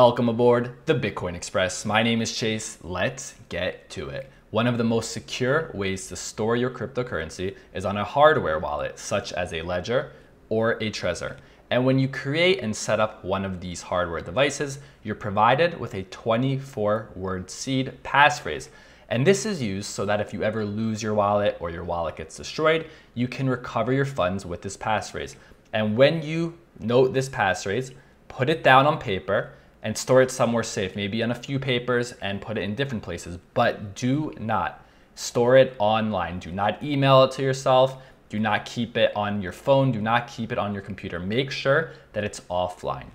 Welcome aboard the Bitcoin Express. My name is Chase. Let's get to it. One of the most secure ways to store your cryptocurrency is on a hardware wallet, such as a Ledger or a Trezor. And when you create and set up one of these hardware devices, you're provided with a 24 word seed passphrase. And this is used so that if you ever lose your wallet or your wallet gets destroyed, you can recover your funds with this passphrase. And when you note this passphrase, put it down on paper and store it somewhere safe, maybe on a few papers and put it in different places. But do not store it online. Do not email it to yourself. Do not keep it on your phone. Do not keep it on your computer. Make sure that it's offline.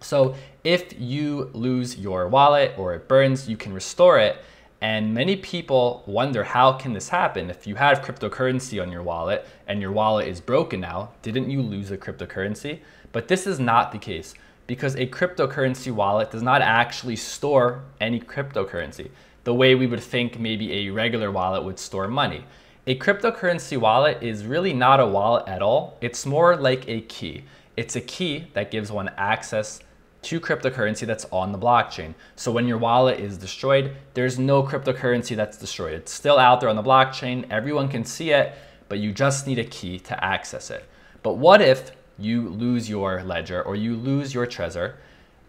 So if you lose your wallet or it burns, you can restore it. And many people wonder how can this happen? If you have cryptocurrency on your wallet and your wallet is broken now, didn't you lose the cryptocurrency? But this is not the case because a cryptocurrency wallet does not actually store any cryptocurrency the way we would think maybe a regular wallet would store money. A cryptocurrency wallet is really not a wallet at all. It's more like a key. It's a key that gives one access to cryptocurrency that's on the blockchain. So when your wallet is destroyed, there's no cryptocurrency that's destroyed. It's still out there on the blockchain. Everyone can see it, but you just need a key to access it. But what if you lose your ledger or you lose your Trezor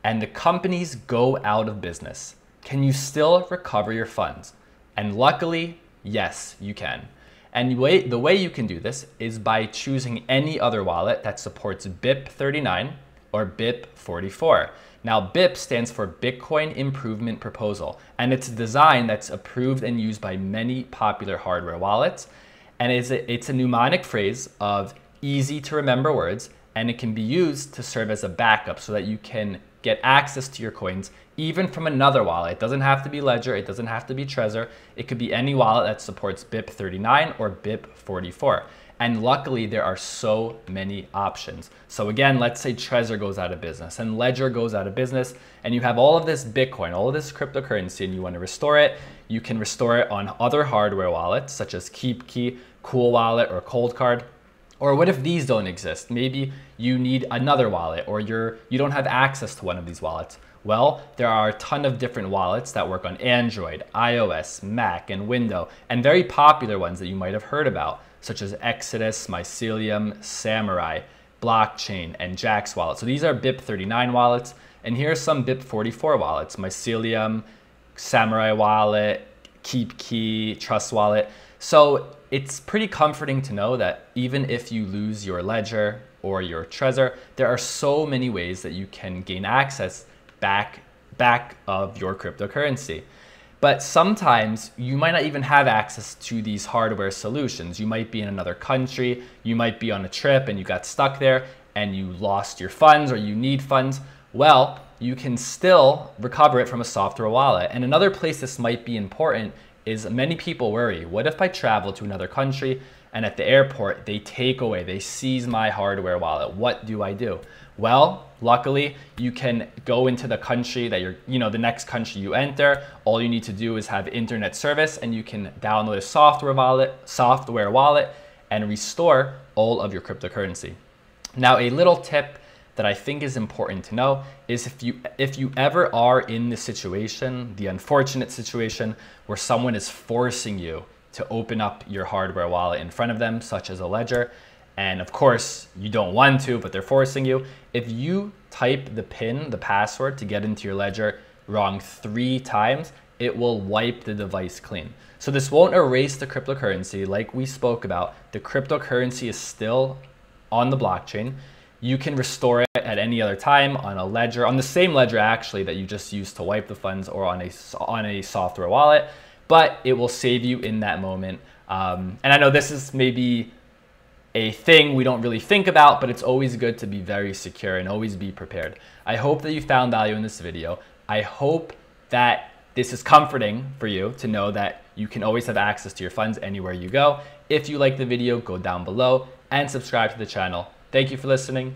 and the companies go out of business, can you still recover your funds? And luckily, yes, you can. And the way, you can do this is by choosing any other wallet that supports BIP39 or BIP44. Now, BIP stands for Bitcoin Improvement Proposal, and it's a design that's approved and used by many popular hardware wallets. And it's a, it's a mnemonic phrase of easy to remember words and it can be used to serve as a backup so that you can get access to your coins even from another wallet. It doesn't have to be Ledger, it doesn't have to be Trezor. It could be any wallet that supports BIP39 or BIP44. And luckily, there are so many options. So again, let's say Trezor goes out of business and Ledger goes out of business, and you have all of this Bitcoin, all of this cryptocurrency, and you want to restore it. You can restore it on other hardware wallets, such as KeepKey, Cool Wallet, or Coldcard. Or what if these don't exist? Maybe you need another wallet or you're, you don't have access to one of these wallets. Well, there are a ton of different wallets that work on Android, iOS, Mac, and Windows, and very popular ones that you might have heard about, such as Exodus, Mycelium, Samurai, Blockchain, and Jaxx Wallet. So these are BIP39 wallets, and here are some BIP44 wallets, Mycelium, Samurai Wallet, KeepKey, Trust Wallet. So it's pretty comforting to know that even if you lose your ledger or your Trezor, there are so many ways that you can gain access back, back of your cryptocurrency. But sometimes you might not even have access to these hardware solutions. You might be in another country, you might be on a trip and you got stuck there and you lost your funds or you need funds. Well, you can still recover it from a software wallet. And another place this might be important is many people worry, what if I travel to another country and at the airport they take away, they seize my hardware wallet? What do I do? Well, luckily you can go into the country that you're, you know, the next country you enter. All you need to do is have internet service and you can download a software wallet, software wallet and restore all of your cryptocurrency. Now, a little tip that I think is important to know is if you if you ever are in the situation, the unfortunate situation where someone is forcing you to open up your hardware wallet in front of them, such as a ledger, and of course you don't want to, but they're forcing you, if you type the PIN, the password to get into your ledger wrong three times, it will wipe the device clean. So this won't erase the cryptocurrency like we spoke about. The cryptocurrency is still on the blockchain you can restore it at any other time on a ledger, on the same ledger actually that you just used to wipe the funds or on a, on a software wallet, but it will save you in that moment. Um, and I know this is maybe a thing we don't really think about, but it's always good to be very secure and always be prepared. I hope that you found value in this video. I hope that this is comforting for you to know that you can always have access to your funds anywhere you go. If you like the video, go down below and subscribe to the channel Thank you for listening,